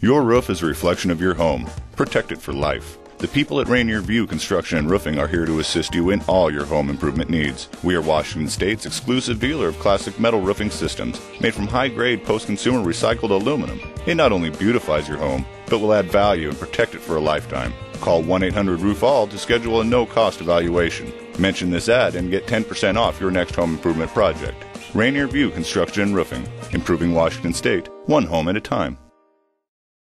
Your roof is a reflection of your home. Protect it for life. The people at Rainier View Construction and Roofing are here to assist you in all your home improvement needs. We are Washington State's exclusive dealer of classic metal roofing systems made from high grade post consumer recycled aluminum. It not only beautifies your home, but will add value and protect it for a lifetime. Call 1 800 Roof All to schedule a no cost evaluation. Mention this ad and get 10% off your next home improvement project. Rainier View Construction and Roofing, improving Washington State, one home at a time.